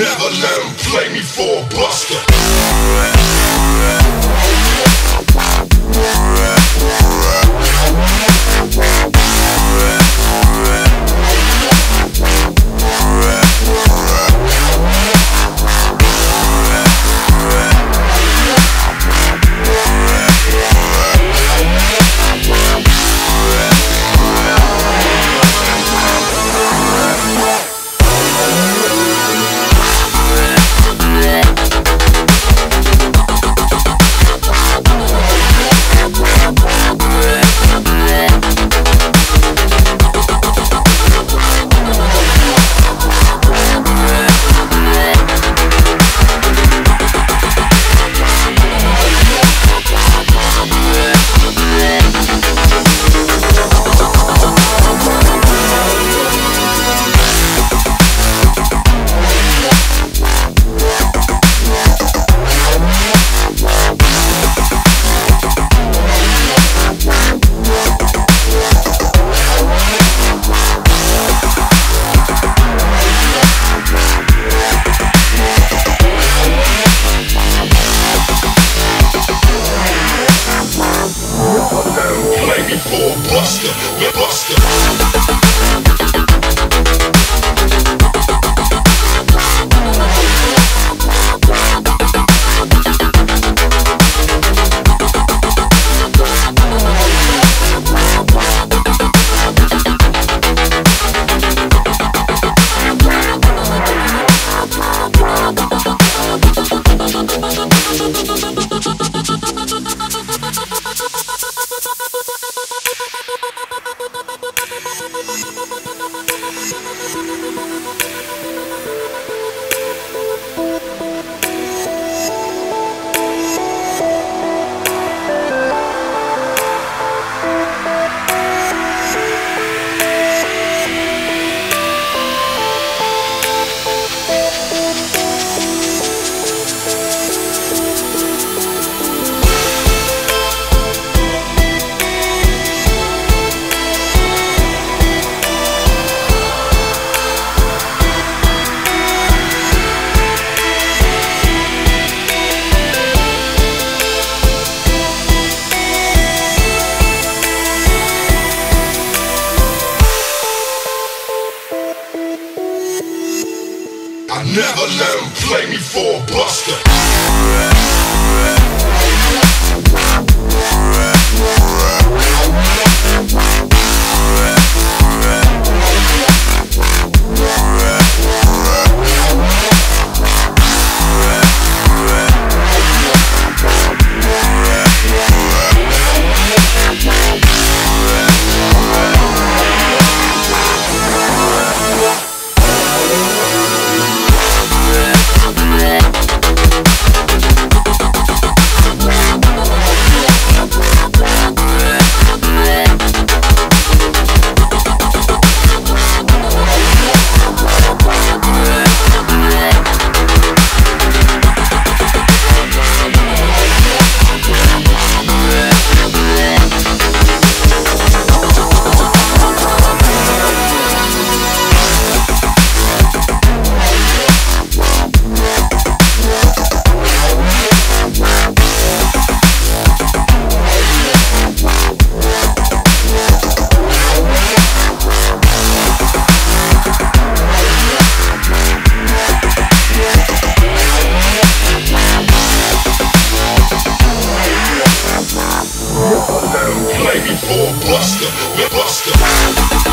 never let them play me for a buster. I never let them play me for a buster. A buster, buster.